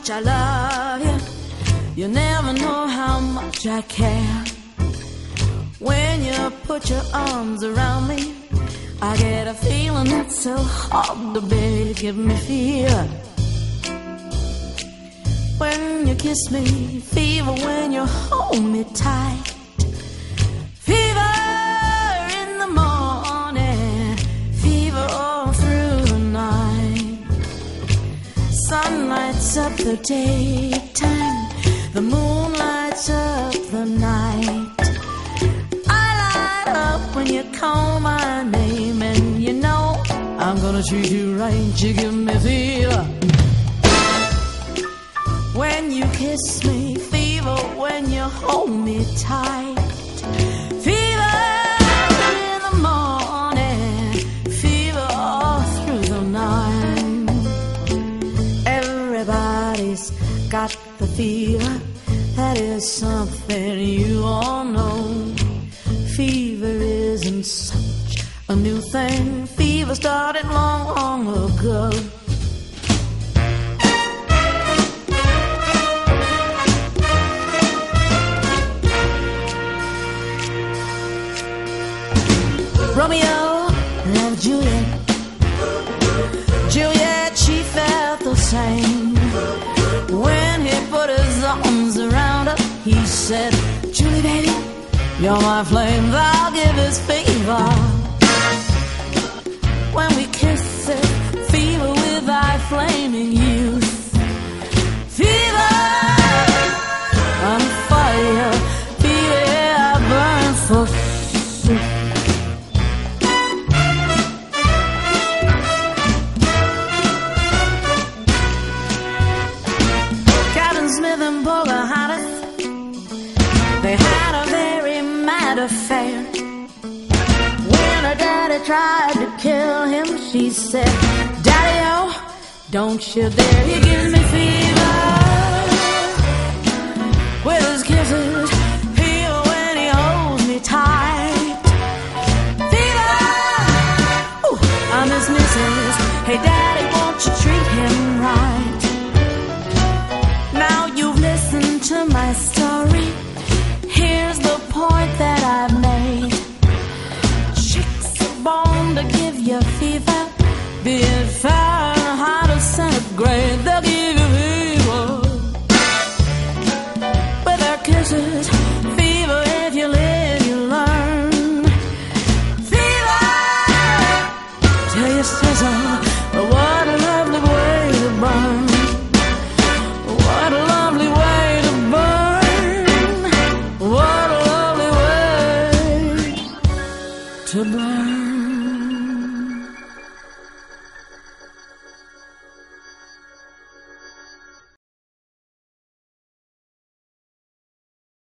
much I love you. You never know how much I care. When you put your arms around me, I get a feeling that's so hard to bear. You give me fear. When you kiss me, fever when you hold me tight. Sun lights up the daytime, the moon lights up the night. I light up when you call my name, and you know I'm gonna treat you right. You give me fever when you kiss me, fever when you hold me tight. Fever in the morning, fever all through the night. Got the fever, that is something you all know. Fever isn't such a new thing, fever started long, long ago. Romeo Juliet. Juliet, said, Julie, baby, you're my flame, thou they had a very mad affair. When her daddy tried to kill him, she said, Daddy, oh, don't you dare, he gives me fever. With his kisses, fever when he holds me tight. Fever, I'm his missus. Hey, Daddy, won't you treat him right? Now you've listened to my story. born to give you fever. Be it Fahrenheit or centigrade, they'll give you fever. With their kisses, fever if you live, you learn. Fever! Tell your sizzle. to burn.